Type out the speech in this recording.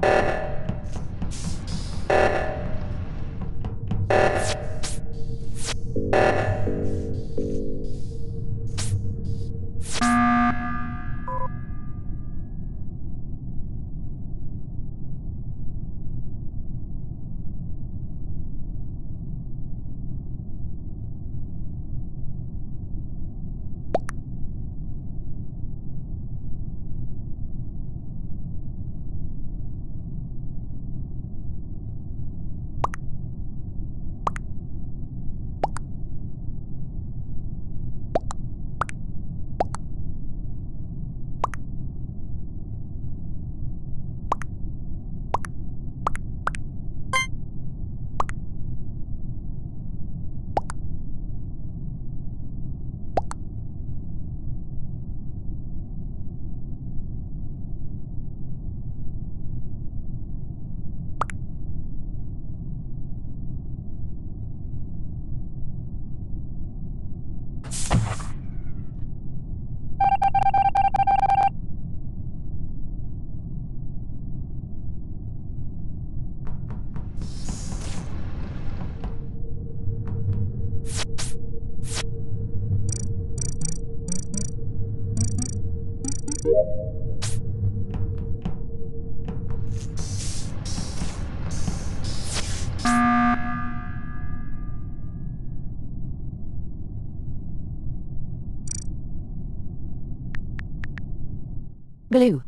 Blue. You